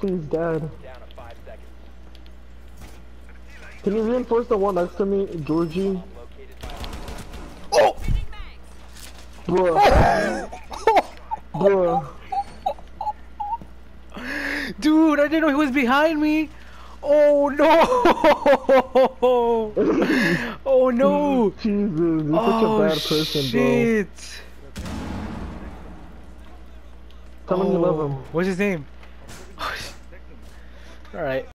He's dead. Down to five seconds. Can you reinforce the one next to me, Georgie? Oh! Bruh. Bruh. Dude, I didn't know he was behind me. Oh no! oh no! Jesus, you're oh such a oh, bad person, shit! bro. Tell him you love oh, him. What's his name? Alright.